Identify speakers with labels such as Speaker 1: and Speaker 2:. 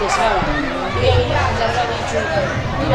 Speaker 1: 就是啊，因让现在这个，你看。